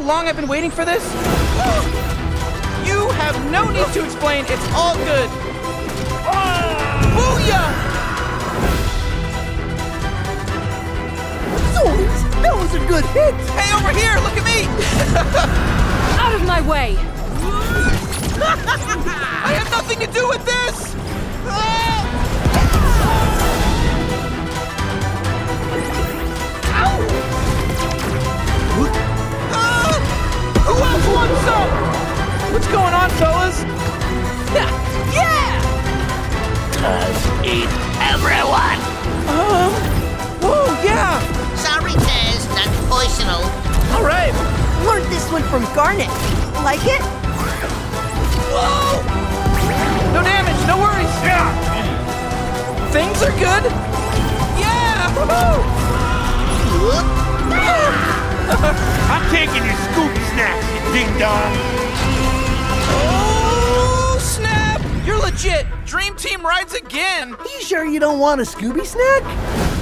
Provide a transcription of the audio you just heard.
long I've been waiting for this? You have no need to explain. It's all good. Ah! Booyah! Zoinks! That was a good hit! Hey, over here! Look at me! What's going on, fellas? yeah! Eat everyone! Um, oh, yeah! Sorry, Taz, not personal. All right. Learned this one from Garnet. Like it? Whoa! No damage, no worries. Yeah. Things are good. Yeah! Woohoo! I'm taking your Scooby snacks, you ding dong. Dream Team rides again. You sure you don't want a Scooby snack?